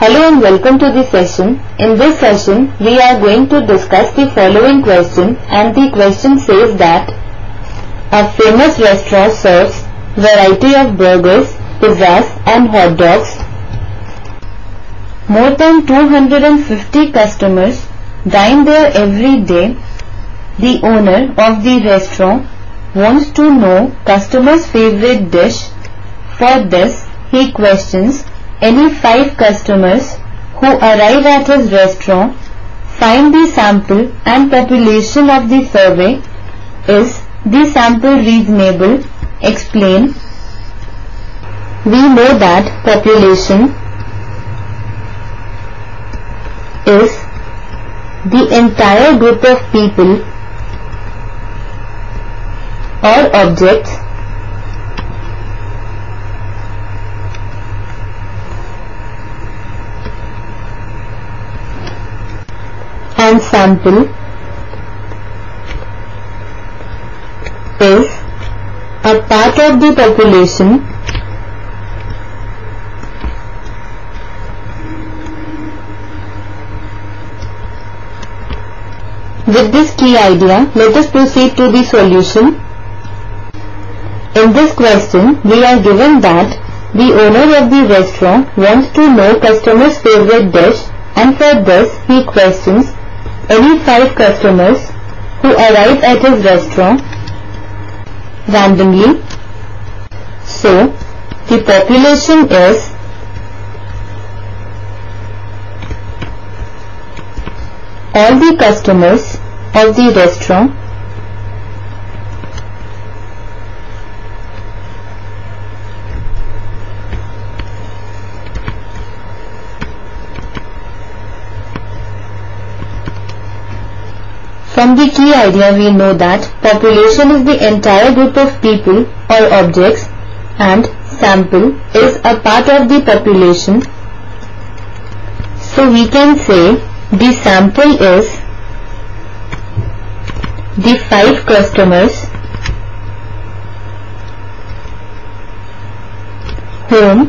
Hello and welcome to the session. In this session, we are going to discuss the following question and the question says that a famous restaurant serves variety of burgers, pizzas and hot dogs. More than 250 customers dine there every day. The owner of the restaurant wants to know customers' favorite dish. For this, he questions any five customers who arrive at his restaurant, find the sample and population of the survey. Is the sample reasonable? Explain. We know that population is the entire group of people or objects and sample is a part of the population With this key idea, let us proceed to the solution. In this question, we are given that the owner of the restaurant wants to know customer's favorite dish and for this he questions any five customers who arrive at his restaurant randomly. So, the population is all the customers of the restaurant From the key idea we know that population is the entire group of people or objects and sample is a part of the population. So we can say the sample is the five customers whom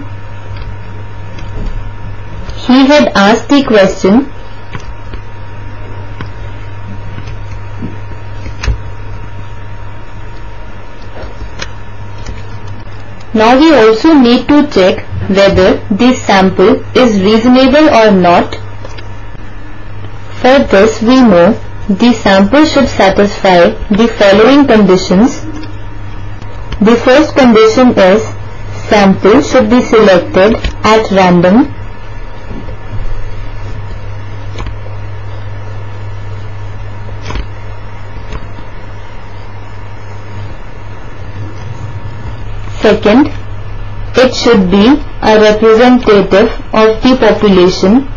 he had asked the question Now we also need to check whether this sample is reasonable or not. For this we know the sample should satisfy the following conditions. The first condition is sample should be selected at random Second, it should be a representative of the population.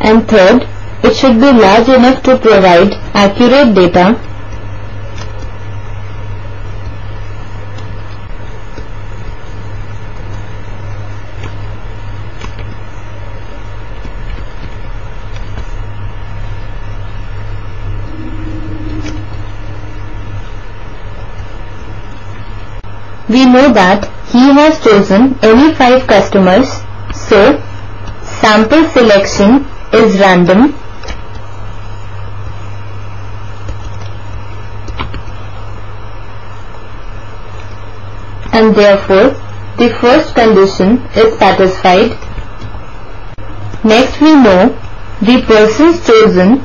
And third, it should be large enough to provide accurate data we know that he has chosen any five customers so sample selection is random. And therefore the first condition is satisfied. Next we know the persons chosen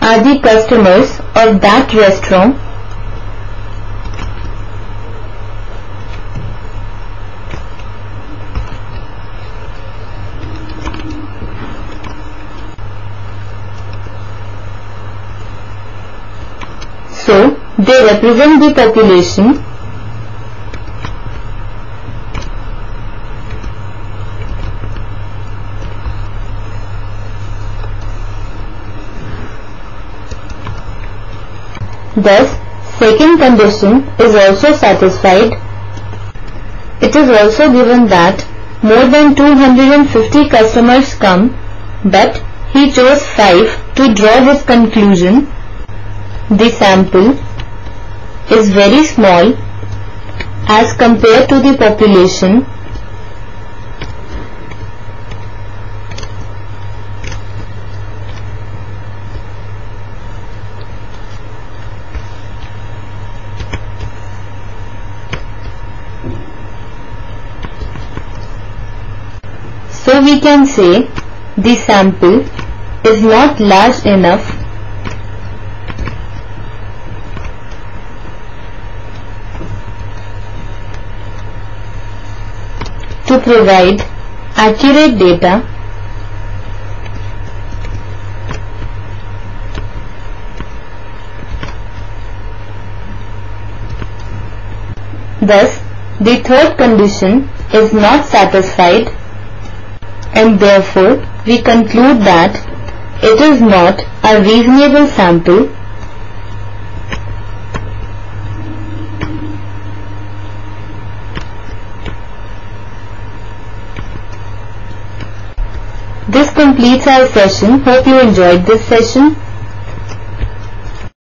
are the customers of that restaurant So, they represent the population Thus, second condition is also satisfied It is also given that more than 250 customers come but he chose 5 to draw his conclusion. The sample is very small as compared to the population So we can say the sample is not large enough to provide accurate data Thus, the third condition is not satisfied and therefore we conclude that it is not a reasonable sample This completes our session. Hope you enjoyed this session.